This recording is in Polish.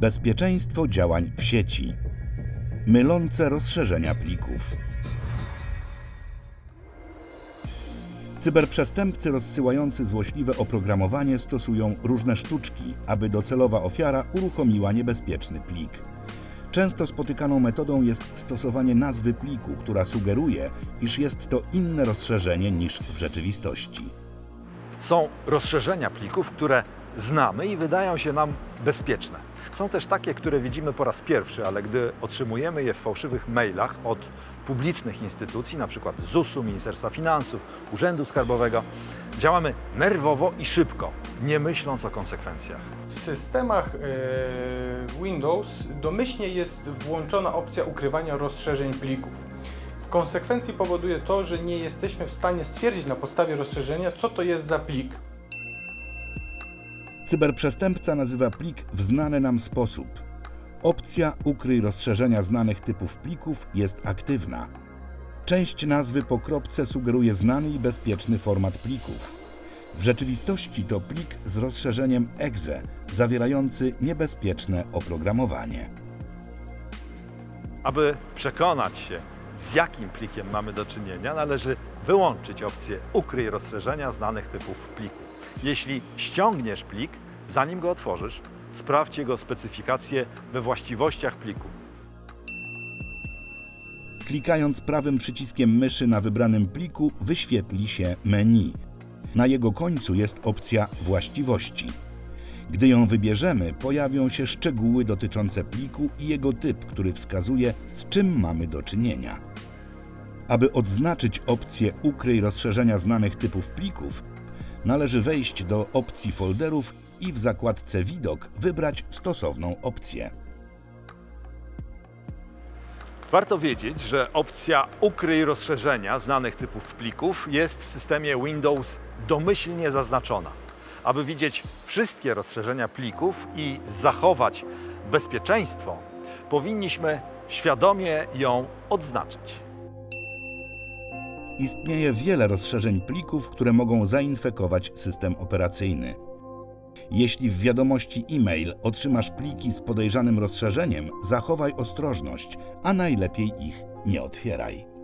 Bezpieczeństwo działań w sieci. Mylące rozszerzenia plików. Cyberprzestępcy rozsyłający złośliwe oprogramowanie stosują różne sztuczki, aby docelowa ofiara uruchomiła niebezpieczny plik. Często spotykaną metodą jest stosowanie nazwy pliku, która sugeruje, iż jest to inne rozszerzenie niż w rzeczywistości. Są rozszerzenia plików, które znamy i wydają się nam bezpieczne. Są też takie, które widzimy po raz pierwszy, ale gdy otrzymujemy je w fałszywych mailach od publicznych instytucji, np. ZUS-u, Ministerstwa Finansów, Urzędu Skarbowego, działamy nerwowo i szybko, nie myśląc o konsekwencjach. W systemach e, Windows domyślnie jest włączona opcja ukrywania rozszerzeń plików. W konsekwencji powoduje to, że nie jesteśmy w stanie stwierdzić na podstawie rozszerzenia, co to jest za plik. Cyberprzestępca nazywa plik w znany nam sposób. Opcja ukryj rozszerzenia znanych typów plików jest aktywna. Część nazwy po kropce sugeruje znany i bezpieczny format plików. W rzeczywistości to plik z rozszerzeniem exe, zawierający niebezpieczne oprogramowanie. Aby przekonać się, z jakim plikiem mamy do czynienia, należy wyłączyć opcję ukryj rozszerzenia znanych typów pliku. Jeśli ściągniesz plik, zanim go otworzysz, sprawdź jego specyfikację we właściwościach pliku. Klikając prawym przyciskiem myszy na wybranym pliku wyświetli się menu. Na jego końcu jest opcja Właściwości. Gdy ją wybierzemy, pojawią się szczegóły dotyczące pliku i jego typ, który wskazuje, z czym mamy do czynienia. Aby odznaczyć opcję Ukryj rozszerzenia znanych typów plików, należy wejść do opcji folderów i w zakładce Widok wybrać stosowną opcję. Warto wiedzieć, że opcja ukryj rozszerzenia znanych typów plików jest w systemie Windows domyślnie zaznaczona. Aby widzieć wszystkie rozszerzenia plików i zachować bezpieczeństwo, powinniśmy świadomie ją odznaczyć. Istnieje wiele rozszerzeń plików, które mogą zainfekować system operacyjny. Jeśli w wiadomości e-mail otrzymasz pliki z podejrzanym rozszerzeniem, zachowaj ostrożność, a najlepiej ich nie otwieraj.